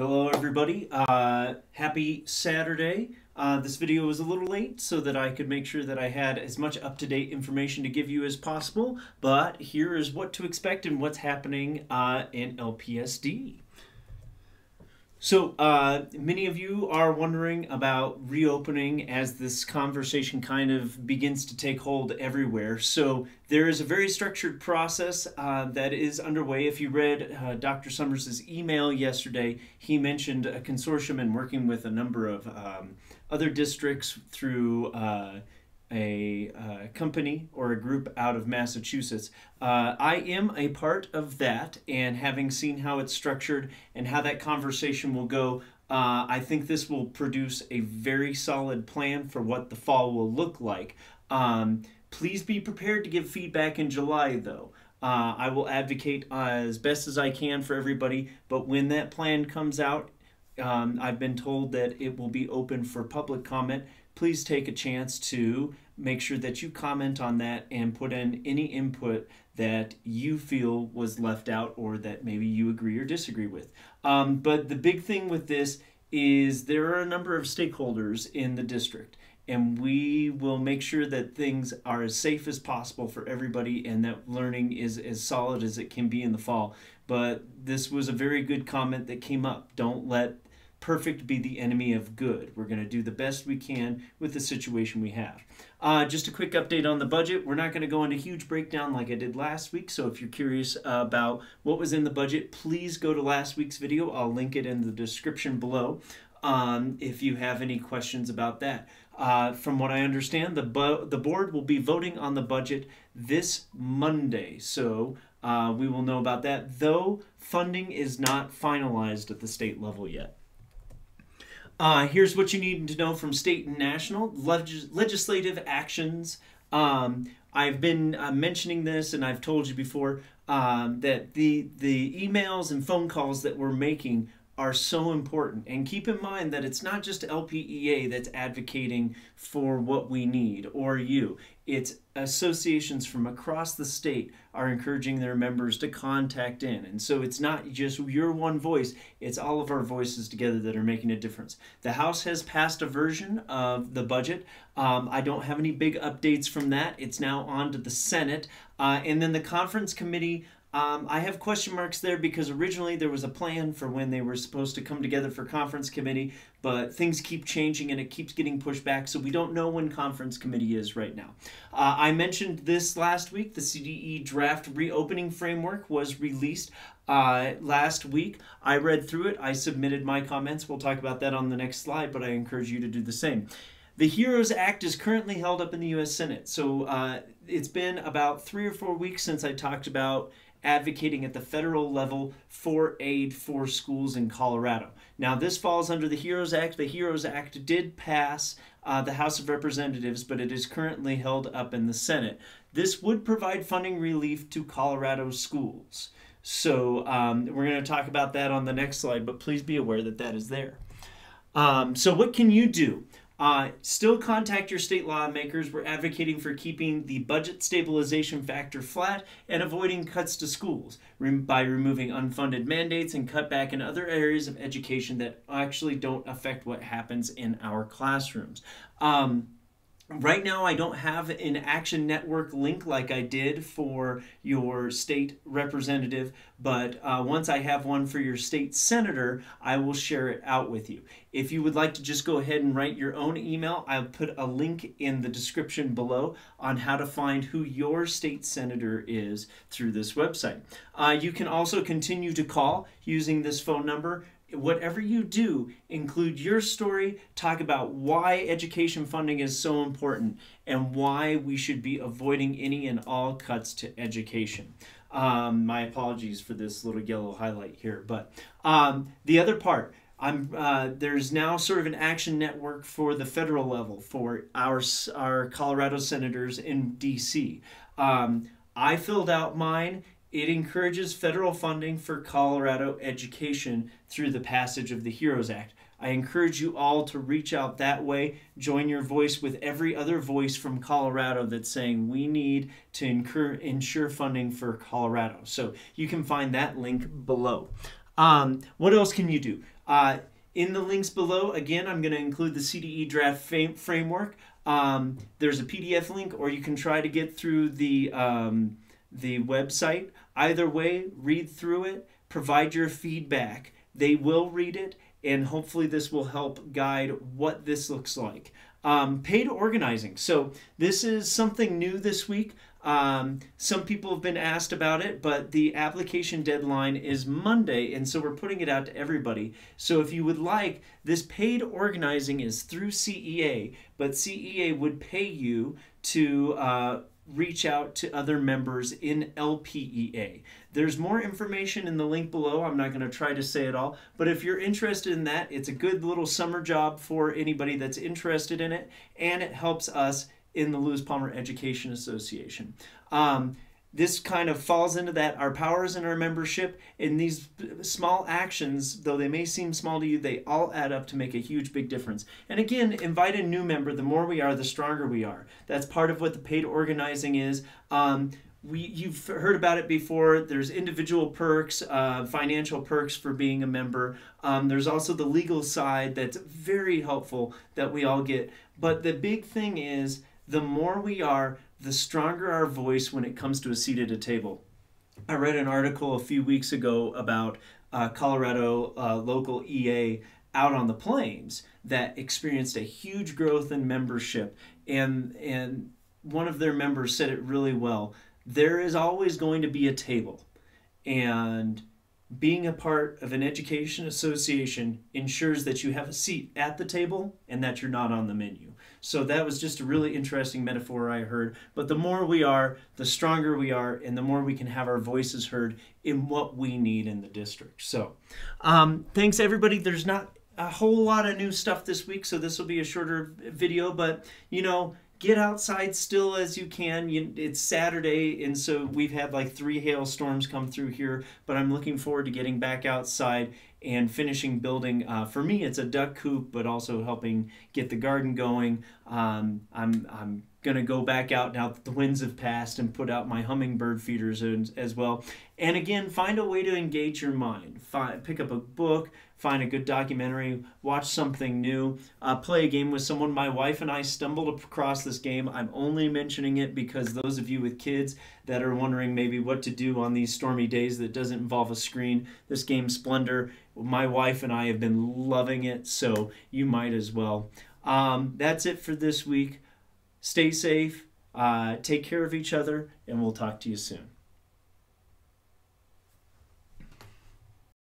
Hello everybody, uh, happy Saturday. Uh, this video was a little late so that I could make sure that I had as much up-to-date information to give you as possible, but here is what to expect and what's happening uh, in LPSD. So, uh, many of you are wondering about reopening as this conversation kind of begins to take hold everywhere. So, there is a very structured process uh, that is underway. If you read uh, Dr. Somers' email yesterday, he mentioned a consortium and working with a number of um, other districts through uh, a uh, company or a group out of Massachusetts. Uh, I am a part of that, and having seen how it's structured and how that conversation will go, uh, I think this will produce a very solid plan for what the fall will look like. Um, please be prepared to give feedback in July, though. Uh, I will advocate as best as I can for everybody, but when that plan comes out, um, I've been told that it will be open for public comment please take a chance to make sure that you comment on that and put in any input that you feel was left out or that maybe you agree or disagree with. Um, but the big thing with this is there are a number of stakeholders in the district and we will make sure that things are as safe as possible for everybody and that learning is as solid as it can be in the fall. But this was a very good comment that came up. Don't let perfect be the enemy of good. We're going to do the best we can with the situation we have. Uh, just a quick update on the budget. We're not going to go into huge breakdown like I did last week. So if you're curious about what was in the budget, please go to last week's video. I'll link it in the description below um, if you have any questions about that. Uh, from what I understand, the, the board will be voting on the budget this Monday. So uh, we will know about that, though funding is not finalized at the state level yet. Uh, here's what you need to know from state and national leg- legislative actions. Um, I've been uh, mentioning this, and I've told you before um, that the the emails and phone calls that we're making are so important. And keep in mind that it's not just LPEA that's advocating for what we need or you. It's associations from across the state are encouraging their members to contact in. And so it's not just your one voice, it's all of our voices together that are making a difference. The House has passed a version of the budget. Um, I don't have any big updates from that. It's now on to the Senate. Uh, and then the conference committee um, I have question marks there because originally there was a plan for when they were supposed to come together for conference committee, but things keep changing and it keeps getting pushed back, so we don't know when conference committee is right now. Uh, I mentioned this last week. The CDE draft reopening framework was released uh, last week. I read through it. I submitted my comments. We'll talk about that on the next slide, but I encourage you to do the same. The HEROES Act is currently held up in the U.S. Senate. So uh, it's been about three or four weeks since I talked about advocating at the federal level for aid for schools in Colorado. Now, this falls under the HEROES Act. The HEROES Act did pass uh, the House of Representatives, but it is currently held up in the Senate. This would provide funding relief to Colorado schools. So, um, we're going to talk about that on the next slide, but please be aware that that is there. Um, so, what can you do? Uh, still contact your state lawmakers. We're advocating for keeping the budget stabilization factor flat and avoiding cuts to schools by removing unfunded mandates and cutback in other areas of education that actually don't affect what happens in our classrooms. Um, Right now, I don't have an Action Network link like I did for your state representative, but uh, once I have one for your state senator, I will share it out with you. If you would like to just go ahead and write your own email, I'll put a link in the description below on how to find who your state senator is through this website. Uh, you can also continue to call using this phone number whatever you do, include your story, talk about why education funding is so important and why we should be avoiding any and all cuts to education. Um, my apologies for this little yellow highlight here, but um, the other part, I'm uh, there's now sort of an action network for the federal level for our our Colorado senators in D.C. Um, I filled out mine it encourages federal funding for Colorado education through the passage of the HEROES Act. I encourage you all to reach out that way. Join your voice with every other voice from Colorado that's saying we need to incur, ensure funding for Colorado. So you can find that link below. Um, what else can you do? Uh, in the links below, again, I'm going to include the CDE draft framework. Um, there's a PDF link, or you can try to get through the um, the website. Either way, read through it, provide your feedback. They will read it, and hopefully, this will help guide what this looks like. Um, paid organizing. So, this is something new this week. Um, some people have been asked about it, but the application deadline is Monday, and so we're putting it out to everybody. So if you would like, this paid organizing is through CEA, but CEA would pay you to uh, reach out to other members in LPEA. There's more information in the link below. I'm not going to try to say it all, but if you're interested in that, it's a good little summer job for anybody that's interested in it, and it helps us in the Lewis Palmer Education Association. Um, this kind of falls into that our powers and our membership in these small actions though they may seem small to you they all add up to make a huge big difference. And again invite a new member. The more we are the stronger we are. That's part of what the paid organizing is. Um, we, you've heard about it before. There's individual perks uh, financial perks for being a member. Um, there's also the legal side that's very helpful that we all get. But the big thing is the more we are, the stronger our voice when it comes to a seat at a table. I read an article a few weeks ago about uh, Colorado uh, local EA out on the plains that experienced a huge growth in membership and and one of their members said it really well there is always going to be a table and being a part of an education association ensures that you have a seat at the table and that you're not on the menu so that was just a really interesting metaphor I heard. But the more we are, the stronger we are, and the more we can have our voices heard in what we need in the district. So um, thanks, everybody. There's not a whole lot of new stuff this week, so this will be a shorter video, but you know, get outside still as you can. You, it's Saturday, and so we've had like three hailstorms come through here, but I'm looking forward to getting back outside and finishing building. Uh, for me, it's a duck coop, but also helping get the garden going. Um, I'm, I'm to go back out now that the winds have passed and put out my hummingbird feeders as, as well. And again, find a way to engage your mind. Find, pick up a book, find a good documentary, watch something new, uh, play a game with someone. My wife and I stumbled across this game. I'm only mentioning it because those of you with kids that are wondering maybe what to do on these stormy days that doesn't involve a screen, this game Splendor, my wife and I have been loving it, so you might as well. Um, that's it for this week. Stay safe, uh, take care of each other, and we'll talk to you soon.